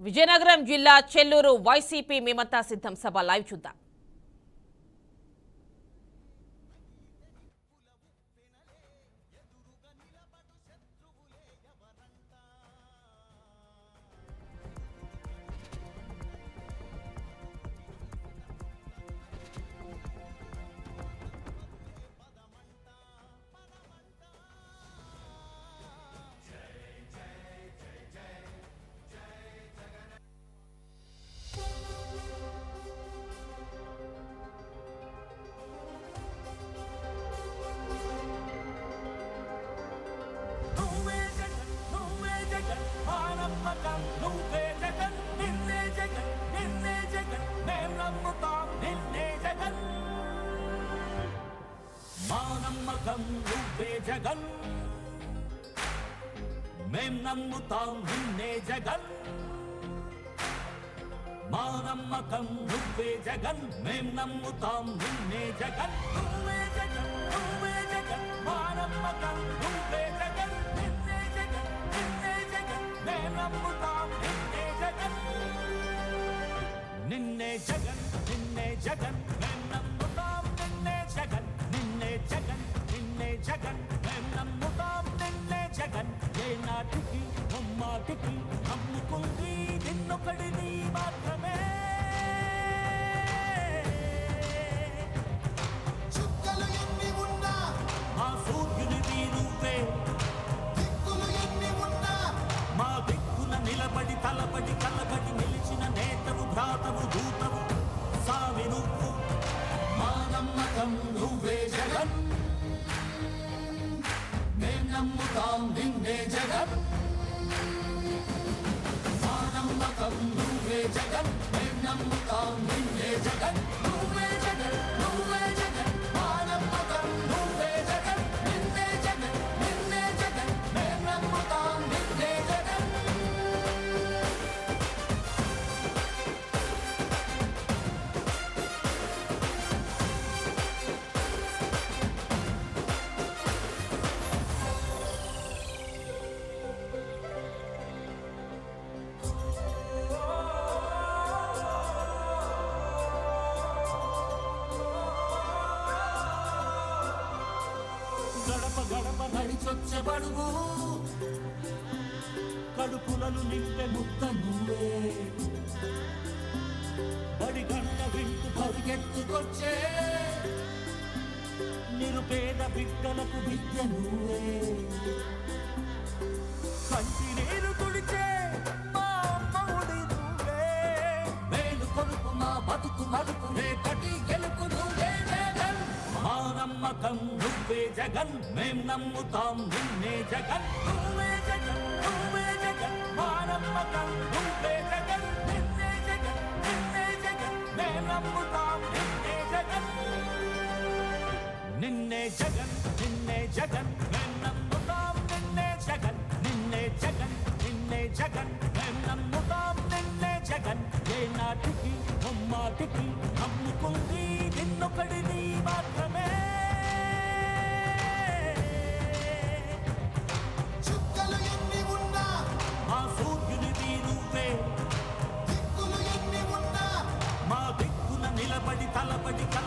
విజయనగరం జిల్లా చెల్లూరు వైసీపీ మేమంతా సిద్ధం. సభ లైవ్ చూద్దాం. నమ్మకం నువ్వే జగన్. మేం నమ్ముతాం నిన్నే జగన్. మా నమ్మకం నువ్వే జగన్. మేం నమ్ముతాం నిన్నే జగన్. నువ్వే జగన్ నువ్వే జగన్. మా నమ్మకం నువ్వే జగన్. నిన్నే జగన్ నిన్నే జగన్. మేం నమ్ముతాం నిన్నే జగన్. నిన్నే జగన్ నిన్నే జగన్. నమ్ముకుంది నిన్నొకడిని మాత్రం బడుగు కడుపులను నింపే ముద్ద నువ్వే. బడి గంట వింటూ పరిగెత్తుకొచ్చే నిరుపేద బిడ్డలకు విద్య నువ్వే. నమ్మకం నువ్వే జగన్ మేం నమ్ముతాం నిన్నే జగన్. నువ్వే జగన్ నువ్వే జగన్ మా నమ్మకం నువ్వే జగన్. నిన్నే జగన్ నిన్నే జగన్ మేం నమ్ముతాం నిన్నే జగన్. నిన్నే జగన్ నిన్నే జగన్ మేం నమ్ముతాం నిన్నే జగన్. నిన్నే జగన్ నిన్నే జగన్ మేం నమ్ముతాం నిన్నే జగన్. ఏ నాటికి ముమ్మాటికి నమ్ముకుంది నిన్నొకడిని మాట படிக்க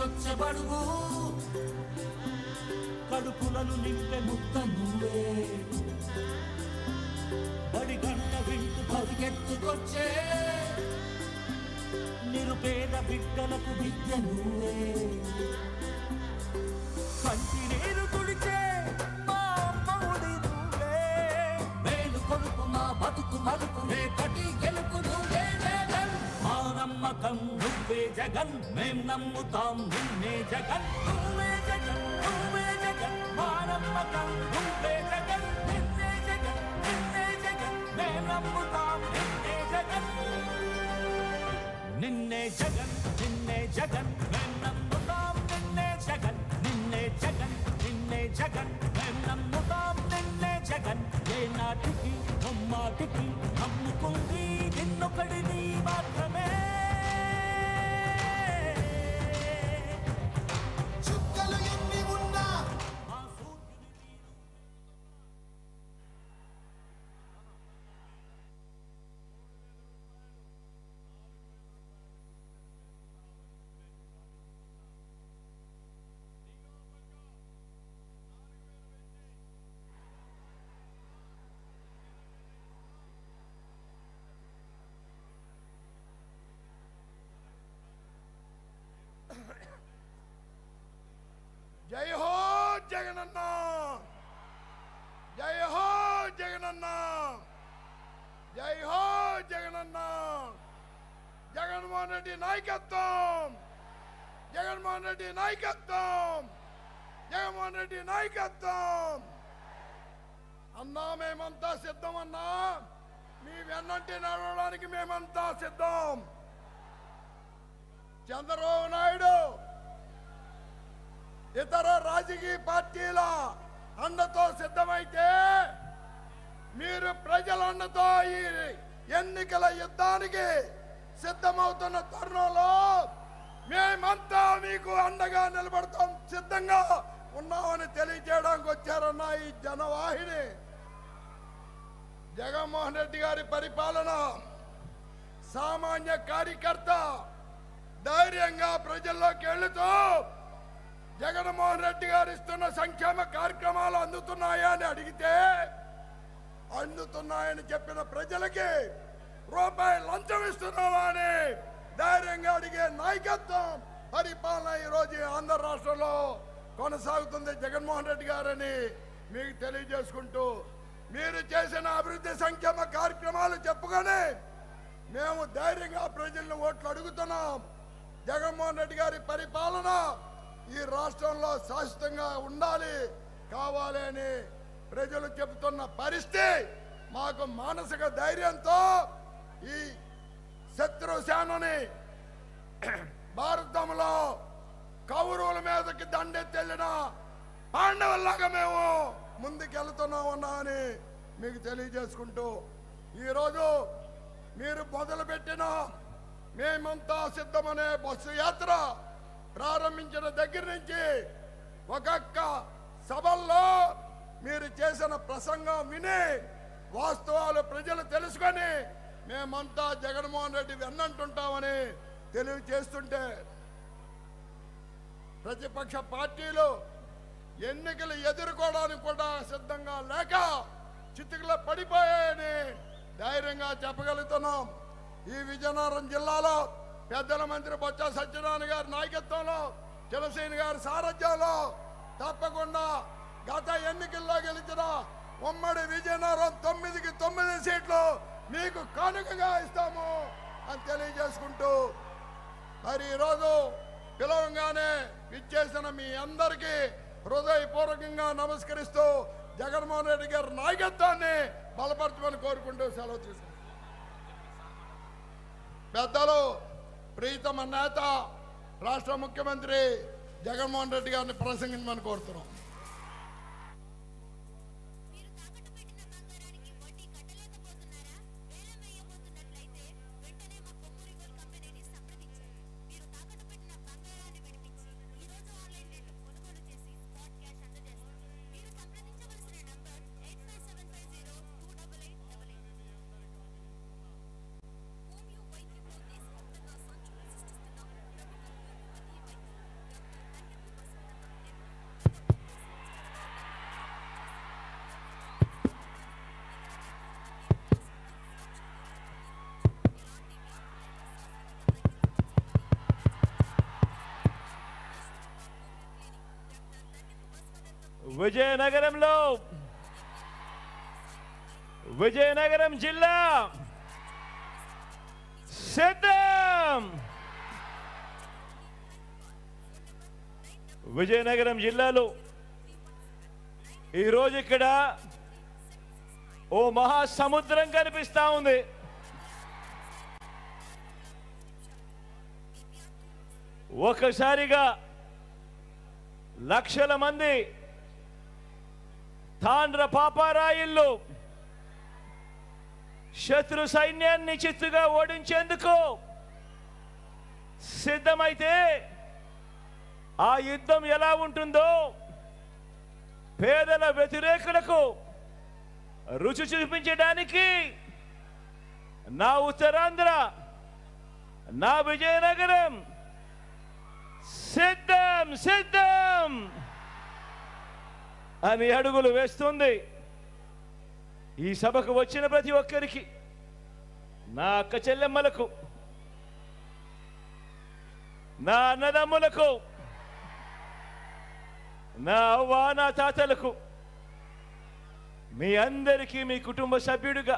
గడప కడుపులను నింపే ముద్ద నువ్వే. బడి గంట వింటూ పరిగెత్తుకొచ్చే. నిరుపేద బిడ్డలకు విద్య నువ్వే. జగన్ మేం నమ్ముతాం నిన్నే జగన్. నువ్వే జగన్ నువ్వే జగన్ మా నమ్మకం నువ్వే జగన్ నిన్నే జగన్ నిన్నే జగన్. మేం నమ్ముతాం నిన్నే జగన్. నిన్నే జగన్ నిన్నే జగన్. మేం నమ్ముతాం నిన్నే జగన్. నిన్నే జగన్ నిన్నే జగన్. మేం నమ్ముతాం నిన్నే జగన్. ఏ నాటికి నమ్మాటికి నమ్ముకుంది నిన్నొకడిని మాట రెడ్డి నాయకత్వం. జగన్మోహన్ రెడ్డి నాయకత్వం. జగన్మోహన్ రెడ్డి నాయకత్వం. అన్నా మేమంతా సిద్ధమన్నా మీ వెన్నంటి నడవడానికి మేమంతా సిద్ధం. చంద్రబాబు నాయుడు ఇతర రాజకీయ పార్టీల అండతో సిద్ధమైతే మీరు ప్రజల అండతో ఈ ఎన్నికల యుద్ధానికి సిద్ధమవుతున్న తరుణంలో మేమంతా మీకు అండగా నిలబడతాం సిద్ధంగా ఉన్నామని తెలియజేయడానికి వచ్చారన్న ఈ జనవాహిని. జగన్మోహన్ రెడ్డి గారి పరిపాలన సామాన్య కార్యకర్త ధైర్యంగా ప్రజల్లోకి వెళుతూ జగన్మోహన్ రెడ్డి గారు ఇస్తున్న సంక్షేమ కార్యక్రమాలు అందుతున్నాయా అని అడిగితే అందుతున్నాయని చెప్పిన ప్రజలకి రూపాయి లంచం ఇస్తున్నావా అని ధైర్యంగా అడిగే నాయకత్వం పరిపాలన ఈరోజు ఆంధ్ర రాష్ట్రంలో కొనసాగుతుంది జగన్మోహన్ రెడ్డి గారని మీకు తెలియజేసుకుంటూ మీరు చేసిన అభివృద్ధి సంక్షేమ కార్యక్రమాలు చెప్పుకొని మేము ధైర్యంగా ప్రజలను ఓట్లు అడుగుతున్నాం. జగన్మోహన్ రెడ్డి గారి పరిపాలన ఈ రాష్ట్రంలో శాశ్వతంగా ఉండాలి కావాలి ప్రజలు చెబుతున్న పరిస్థితి మాకు మానసిక ధైర్యంతో ఈ శత్రు సేనని భారతంలో కౌరవుల మీదకి దండెత్తెళ్ళిన పాండవుల్లాగా మేము ముందుకెళ్తున్నామన్నా అని మీకు తెలియజేసుకుంటూ ఈరోజు మీరు మొదలుపెట్టిన మేమంతా సిద్ధమనే బస్సు యాత్ర ప్రారంభించిన దగ్గర నుంచి ఒక్కొక్క సభల్లో మీరు చేసిన ప్రసంగం విని వాస్తవాలు ప్రజలు తెలుసుకొని మేమంతా జగన్మోహన్ రెడ్డి వెన్నంటుంటామని తెలియచేస్తుంటే ప్రతిపక్ష పార్టీలు ఎన్నికలు ఎదుర్కోవడానికి కూడా సిద్ధంగా లేక చితికిలో పడిపోయాయని ధైర్యంగా చెప్పగలుగుతున్నాం. ఈ విజయనగరం జిల్లాలో పెద్దల మంత్రి బొత్స సత్యనారాయణ గారి నాయకత్వంలో జనసేన గారి సారథ్యంలో తప్పకుండా గత ఎన్నికల్లో గెలిచిన ఉమ్మడి విజయనగరం తొమ్మిదికి తొమ్మిది సీట్లు మీకు కానుకగా ఇస్తాము అని తెలియజేసుకుంటూ మరి ఈరోజు పిలవంగానే విచ్చేసిన మీ అందరికీ హృదయపూర్వకంగా నమస్కరిస్తూ జగన్మోహన్ రెడ్డి గారి నాయకత్వాన్ని బలపరచమని కోరుకుంటూ సెలవు తీసుకుంటాం పెద్దలు ప్రీతమ నేత రాష్ట్ర ముఖ్యమంత్రి జగన్మోహన్ రెడ్డి గారిని ప్రసంగించమని కోరుతున్నాం. విజయనగరంలో విజయనగరం జిల్లా సిద్ధం. విజయనగరం జిల్లాలో ఈరోజు ఇక్కడ ఓ మహాసముద్రం కనిపిస్తా ఉంది. ఒకసారిగా లక్షల మంది తాండ్ర పాపారాయిల్లో శత్రు సైన్యాన్ని చిత్తుగా ఓడించేందుకు సిద్ధమైతే ఆ యుద్ధం ఎలా ఉంటుందో పేదల వ్యతిరేకులకు రుచి చూపించడానికి నా ఉత్తరాంధ్ర నా విజయనగరం సిద్ధం సిద్ధం. అని అడుగులు వేస్తుంది. ఈ సభకు వచ్చిన ప్రతి ఒక్కరికి నా అక్క చెల్లెమ్మలకు నా అన్నదమ్ములకు నా అవ్వ నా తాతలకు మీ అందరికీ మీ కుటుంబ సభ్యుడిగా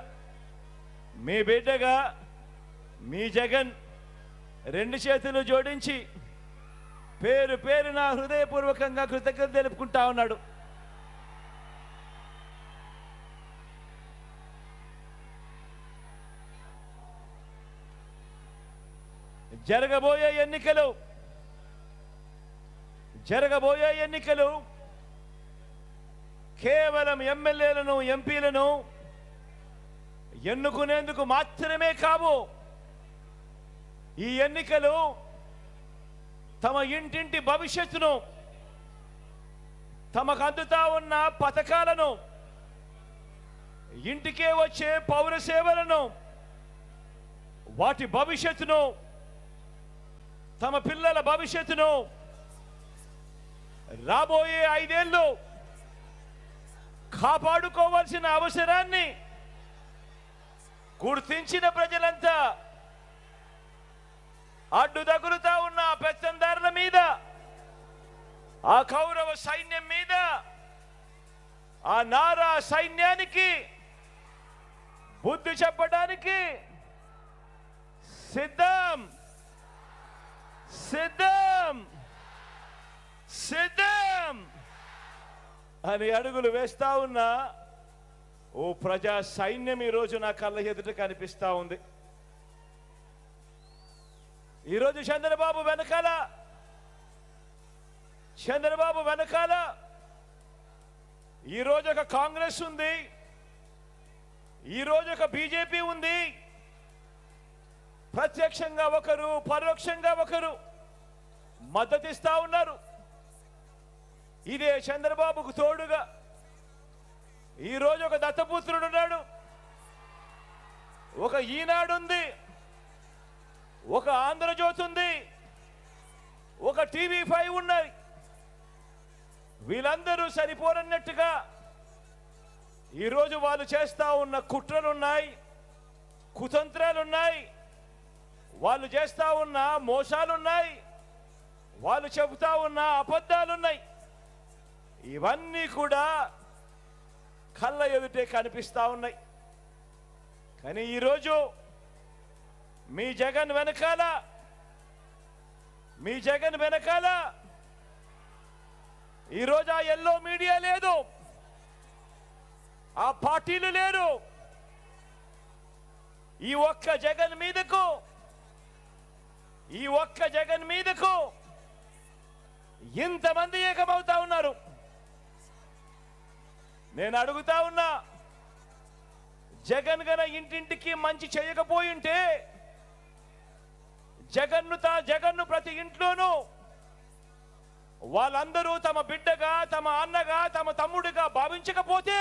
మీ బిడ్డగా మీ జగన్ రెండు చేతులు జోడించి పేరు పేరు నా హృదయపూర్వకంగా కృతజ్ఞత తెలుపుకుంటా ఉన్నాడు. జరగబోయే ఎన్నికలు. జరగబోయే ఎన్నికలు. కేవలం ఎమ్మెల్యేలను ఎంపీలను ఎన్నుకునేందుకు మాత్రమే కావు. ఈ ఎన్నికలు తమ ఇంటింటి భవిష్యత్తును తమకు అందుతా ఉన్న పథకాలను ఇంటికే వచ్చే పౌర సేవలను వాటి భవిష్యత్తును తమ పిల్లల భవిష్యత్తును రాబోయే ఐదేళ్ళు కాపాడుకోవాల్సిన అవసరాన్ని గుర్తించిన ప్రజలంతా అడ్డు తగులుతా ఉన్న ఆ పెత్తందారుల మీద ఆ కౌరవ సైన్యం మీద ఆ నారా సైన్యానికి బుద్ధి చెప్పడానికి సిద్ధం. సిద్ధం! సిద్ధం! అని అడుగులు వేస్తా ఉన్నా ఓ ప్రజా సైన్యం ఈరోజు నా కళ్ళ ఎదుట కనిపిస్తా ఉంది. ఈరోజు చంద్రబాబు వెనకాల చంద్రబాబు వెనకాల ఈరోజు ఒక కాంగ్రెస్ ఉంది ఈరోజు ఒక బీజేపీ ఉంది. ప్రత్యక్షంగా ఒకరు పరోక్షంగా ఒకరు. మద్దతిస్తా ఉన్నారు. ఇదే చంద్రబాబుకు తోడుగా. ఈరోజు ఒక దత్తపుత్రుడు ఉన్నాడు. ఒక ఈనాడు ఉంది. ఒక ఆంధ్రజ్యోతి ఉంది. ఒక టీవీ ఫైవ్ ఉన్నాయి వీళ్ళందరూ సరిపోరన్నట్టుగా ఈరోజు వాళ్ళు చేస్తూ ఉన్న కుట్రలున్నాయి కుతంత్రాలున్నాయి. వాళ్ళు చేస్తూ ఉన్న మోసాలున్నాయి. వాళ్ళు చెబుతా ఉన్న అబద్ధాలున్నాయి. ఇవన్నీ కూడా కళ్ళ ఎదుటే కనిపిస్తూ ఉన్నాయి. కానీ ఈరోజు మీ జగన్ వెనకాల మీ జగన్ వెనకాల ఈరోజు ఆ ఎల్లో మీడియా లేదు. ఆ పార్టీలు లేరు. ఈ ఒక్క జగన్ మీదకు ఈ ఒక్క జగన్ మీదకు ఇంతమంది ఏకమవుతా ఉన్నారు. నేను అడుగుతా ఉన్నా జగన్ గన ఇంటింటికి మంచి చేయకపోయింటే జగన్ను తా జగన్ను ప్రతి ఇంట్లోనూ వాళ్ళందరూ తమ బిడ్డగా తమ అన్నగా తమ తమ్ముడిగా భావించకపోతే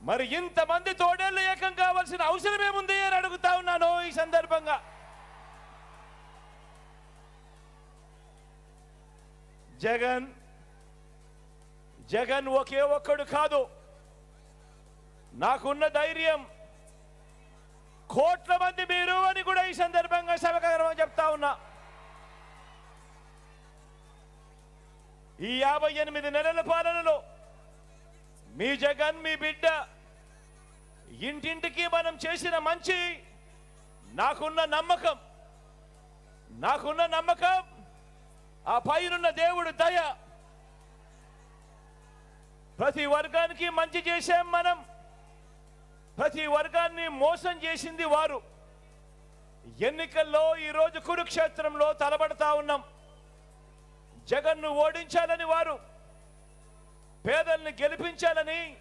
మరి ఇంతమంది తోడేళ్ళు ఏకం కావాల్సిన అవసరం ఏముంది అని అడుగుతా ఉన్నాను ఈ సందర్భంగా. జగన్ జగన్ ఒకే ఒక్కడు కాదు. నాకున్న ధైర్యం కోట్ల మంది మీరు అని కూడా ఈ సందర్భంగా సభకరం చెప్తా ఉన్నా. ఈ యాభై ఎనిమిది నెలల పాలనలో మీ జగన్ మీ బిడ్డ ఇంటింటికి మనం చేసిన మంచి నాకున్న నమ్మకం నాకున్న నమ్మకం ఆ పైనున్న దేవుడు దయ. ప్రతి వర్గానికి మంచి చేశాం మనం. ప్రతి వర్గాన్ని మోసం చేసింది వారు. ఎన్నికల్లో ఈరోజు కురుక్షేత్రంలో తలబడతా ఉన్నాం. జగన్ను ఓడించాలని వారు పేదల్ని గెలిపించాలని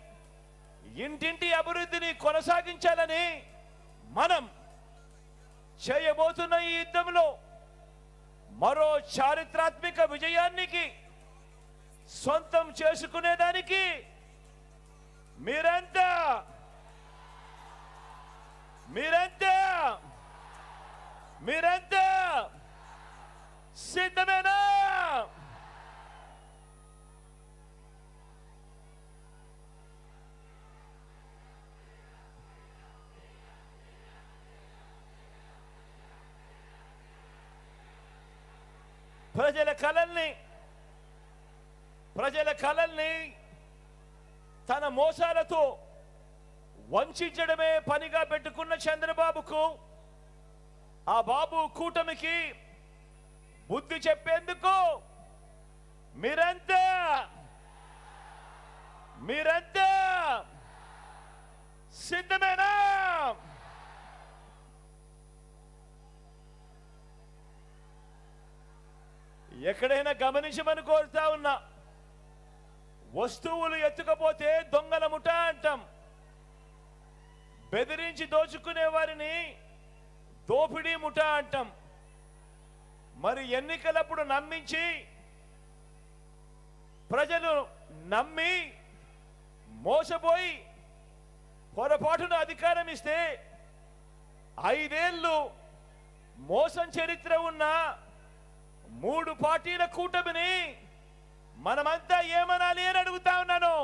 ఇంటింటి అభివృద్ధిని కొనసాగించాలని మనం చేయబోతున్న ఈ యుద్ధంలో మరో చారిత్రాత్మక విజయానికి సొంతం చేసుకునేదానికి మీరంతా? మీరంతా? మీరంతా? సిద్ధమేనా? ప్రజల కలల్ని ప్రజల కళల్ని తన మోసాలతో వంచడమే పనిగా పెట్టుకున్న చంద్రబాబుకు ఆ బాబు కూటమికి బుద్ధి చెప్పేందుకు మీరంతా మీరంతా సిద్ధమేనా? ఎక్కడైనా గమనించమని కోరుతా ఉన్నా. వస్తువులు ఎత్తుకపోతే దొంగల ముఠ అంటాం. బెదిరించి దోచుకునే వారిని దోపిడీ ముఠ అంటాం. మరి ఎన్నికలప్పుడు నమ్మించి ప్రజలు నమ్మి మోసపోయి పొరపాటున అధికారం ఇస్తే ఐదేళ్ళు మోసం చరిత్ర ఉన్న మూడు పార్టీల కూటమిని మనమంతా ఏమనాలి అని అడుగుతా ఉన్నాను.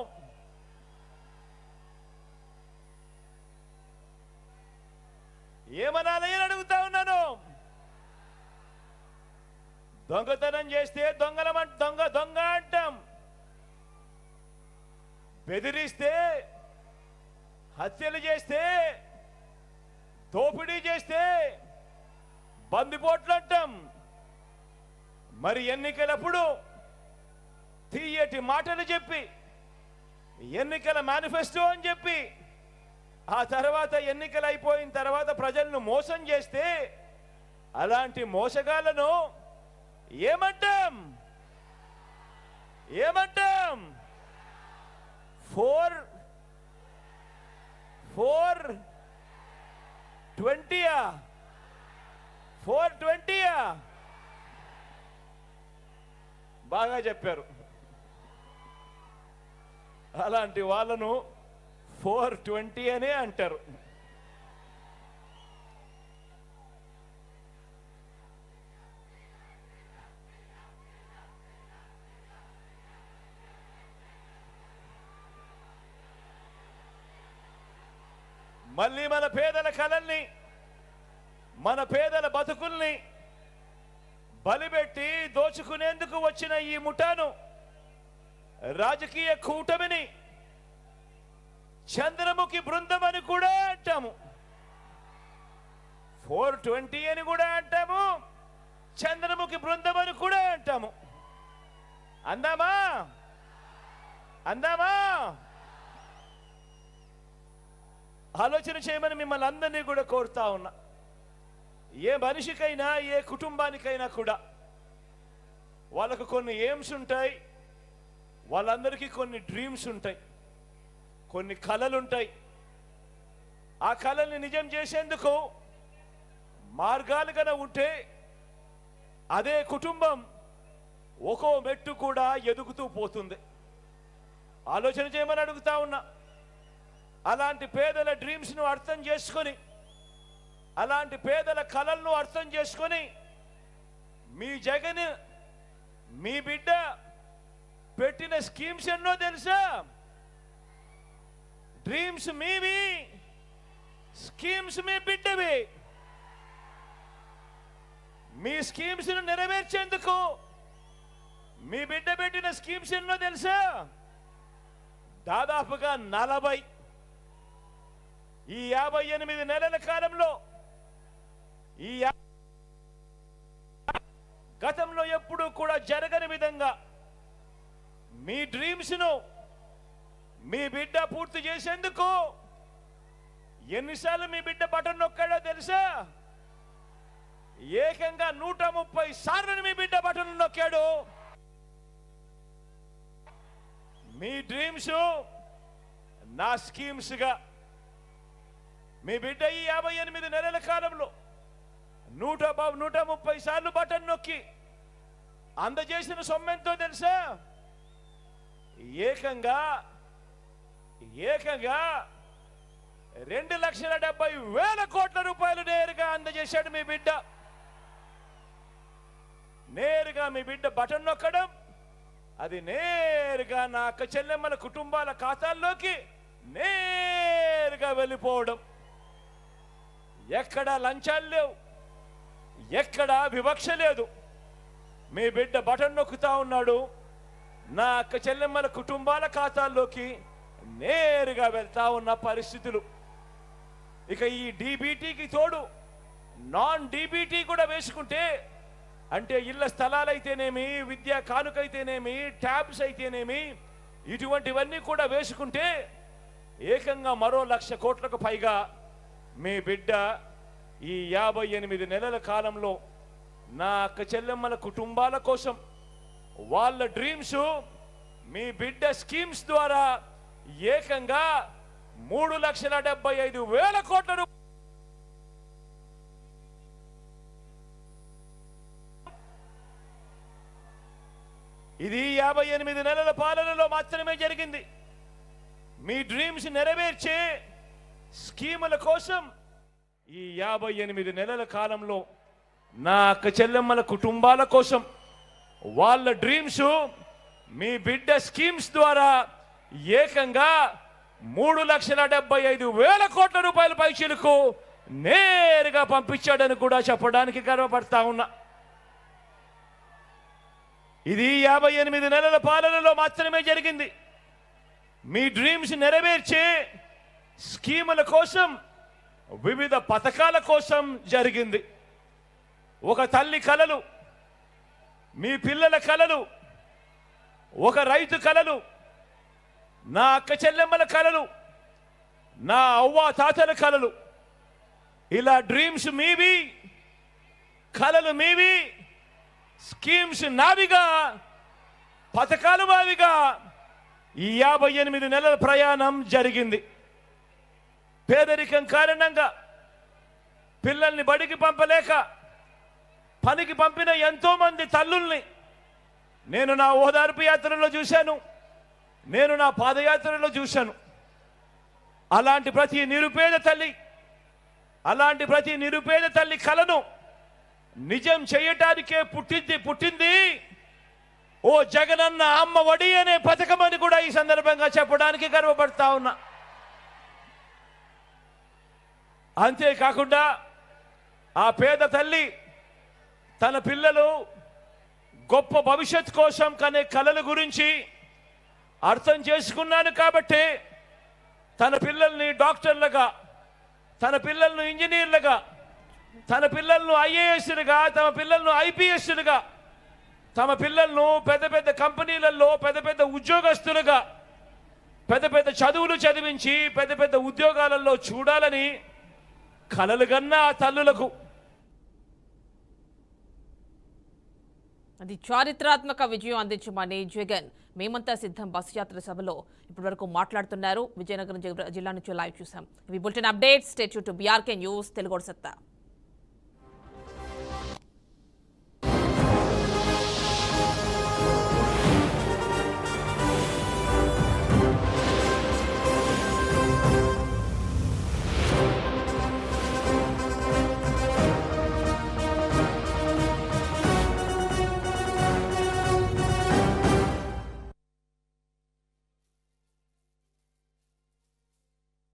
ఏమనాలి అని అడుగుతా ఉన్నాను. దొంగతనం చేస్తే దొంగలం అంట దొంగ దొంగ అంటాం. బెదిరిస్తే హత్యలు చేస్తే దోపిడీ చేస్తే బందిపోట్లు అంటాం. మరి ఎన్నికలప్పుడు తీయటి మాటలు చెప్పి ఎన్నికల మేనిఫెస్టో అని చెప్పి ఆ తర్వాత ఎన్నికలు అయిపోయిన తర్వాత ప్రజలను మోసం చేస్తే అలాంటి మోసగాళ్ళను ఏమంటాం? ఏమంటాం? ఫోర్ ఫోర్ ట్వంటీయా? ఫోర్ ట్వంటీయా? బాగా చెప్పారు. అలాంటి వాళ్ళను ఫోర్ ట్వంటీ అనే అంటారు. మళ్ళీ మన పేదల కళల్ని మన పేదల బతుకుల్ని బలిపెట్టి దోచుకునేందుకు వచ్చిన ఈ ముఠాను రాజకీయ కూటమిని చంద్రముఖి బృందం అని కూడా అంటాము. ఫోర్ ట్వంటీ అని కూడా అంటాము. చంద్రముఖి బృందం అని కూడా అంటాము. అందామా? అందామా? ఆలోచన చేయమని మిమ్మల్ని అందరినీ కూడా కోరుతా ఉన్నా. ఏ మనిషికైనా ఏ కుటుంబానికైనా కూడా వాళ్ళకు కొన్ని ఎయిమ్స్ ఉంటాయి వాళ్ళందరికీ కొన్ని డ్రీమ్స్ ఉంటాయి కొన్ని కళలు ఉంటాయి ఆ కళల్ని నిజం చేసేందుకు మార్గాలు కన ఉంటే అదే కుటుంబం ఒక్కో మెట్టు కూడా ఎదుగుతూ పోతుంది. ఆలోచన చేయమని అడుగుతా ఉన్నా. అలాంటి పేదల డ్రీమ్స్ను అర్థం చేసుకొని అలాంటి పేదల కళలను అర్థం చేసుకొని మీ జగన్ మీ బిడ్డ పెట్టిన స్కీమ్స్ ఎన్నో తెలుసా? డ్రీమ్స్ మీవి స్కీమ్స్ మీ బిడ్డవి. మీ స్కీమ్స్ను నెరవేర్చేందుకు మీ బిడ్డ పెట్టిన స్కీమ్స్ ఎన్నో తెలుసా? దాదాపుగా నలభై. ఈ యాభై ఎనిమిది నెలల కాలంలో ఈ యా- గతంలో ఎప్పుడూ కూడా జరగని విధంగా మీ డ్రీమ్స్ను మీ బిడ్డ పూర్తి చేసేందుకు ఎన్నిసార్లు మీ బిడ్డ బటన్ నొక్కాడో తెలుసా? ఏకంగా నూట ముప్పై సార్లు మీ బిడ్డ బటన్ నొక్కాడు. మీ డ్రీమ్స్ నా స్కీమ్స్గా మీ బిడ్డ ఈ యాభై ఎనిమిది నెలల కాలంలో నూట నూట ముప్పై సార్లు బటన్ నొక్కి అందజేసిన సొమ్మెంతో తెలుసా? ఏకంగా ఏకంగా రెండు లక్షల డెబ్బై వేల కోట్ల రూపాయలు నేరుగా అందజేశాడు మీ బిడ్డ. నేరుగా మీ బిడ్డ బటన్ నొక్కడం అది నేరుగా నా అక్క చెల్లెమ్మల కుటుంబాల ఖాతాల్లోకి నేరుగా వెళ్ళిపోవడం. ఎక్కడా లంచాలు లేవు. ఎక్కడా వివక్ష లేదు. మీ బిడ్డ బటన్ నొక్కుతా ఉన్నాడు. నా అక్క చెల్లెమ్మల కుటుంబాల ఖాతాల్లోకి నేరుగా వెళ్తా ఉన్న పరిస్థితులు. ఇక ఈ డీబీటీకి తోడు నాన్ డీబీటీ కూడా వేసుకుంటే అంటే ఇళ్ళ స్థలాలైతేనేమి విద్యా కానుకైతేనేమి ట్యాబ్స్ అయితేనేమి ఇటువంటివన్నీ కూడా వేసుకుంటే ఏకంగా మరో లక్ష కోట్లకు పైగా మీ బిడ్డ ఈ యాభై ఎనిమిది నెలల కాలంలో నా అక్క చెల్లెమ్మల కుటుంబాల కోసం వాళ్ళ డ్రీమ్స్ మీ బిడ్డ స్కీమ్స్ ద్వారా ఏకంగా మూడు లక్షల డెబ్బై ఐదు వేల కోట్ల రూపాయలు ఇది యాభై ఎనిమిది నెలల పాలనలో మాత్రమే జరిగింది. మీ డ్రీమ్స్ నెరవేర్చే స్కీముల కోసం ఈ యాభై ఎనిమిది నెలల కాలంలో నా అక్క చెల్లెమ్మల కుటుంబాల కోసం వాళ్ళ డ్రీమ్స్ మీ బిడ్డ స్కీమ్స్ ద్వారా ఏకంగా మూడు లక్షల డెబ్బై ఐదు వేల కోట్ల రూపాయల పైచీలకు నేరుగా పంపించాడని కూడా చెప్పడానికి గర్వపడతా ఉన్నా. ఇది యాభై ఎనిమిది నెలల పాలనలో మాత్రమే జరిగింది. మీ డ్రీమ్స్ నెరవేర్చే స్కీముల కోసం వివిధ పథకాల కోసం జరిగింది. ఒక తల్లి కలలు మీ పిల్లల కలలు ఒక రైతు కలలు నా అక్క చెల్లెమ్మల కలలు నా అవ్వ తాతల కలలు. ఇలా డ్రీమ్స్ మీవి కలలు మీవి స్కీమ్స్ నావిగా పథకాలు వావిగా ఈ యాభై ఎనిమిది నెలల ప్రయాణం జరిగింది. పేదరికం కారణంగా పిల్లల్ని బడికి పంపలేక పనికి పంపిన ఎంతో మంది తల్లుల్ని నేను నా ఓదార్పు యాత్రలో చూశాను నేను నా పాదయాత్రలో చూశాను. అలాంటి ప్రతి నిరుపేద తల్లి అలాంటి ప్రతి నిరుపేద తల్లి కలను నిజం చేయటానికే పుట్టింది పుట్టింది. ఓ జగనన్న అమ్మ వడి అనే పథకం అని కూడా ఈ సందర్భంగా చెప్పడానికి గర్వపడతా ఉన్నా. అంతేకాకుండా ఆ పేద తల్లి తన పిల్లలు గొప్ప భవిష్యత్ కోసం కనే కళల గురించి అర్థం చేసుకున్నాను కాబట్టి తన పిల్లల్ని డాక్టర్లుగా తన పిల్లలను ఇంజనీర్లుగా తన పిల్లలను ఐఏఎస్లుగా తమ పిల్లలను ఐపీఎస్లుగా తమ పిల్లలను పెద్ద పెద్ద కంపెనీలలో పెద్ద పెద్ద ఉద్యోగస్తులుగా పెద్ద పెద్ద చదువులు చదివించి పెద్ద పెద్ద ఉద్యోగాలలో చూడాలని కలలు కన్నా ఆ తల్లులకు. అది చారిత్రాత్మక విజయం అందించమని జగన్ మేమంతా సిద్ధం బస్సు యాత్ర సభలో ఇప్పటివరకు మాట్లాడుతున్నారు. విజయనగరం జిల్లా నుంచి లైవ్ చూసాం. ఇవి bulletin updates. Stay tuned to BRK news Telugu సత్తా.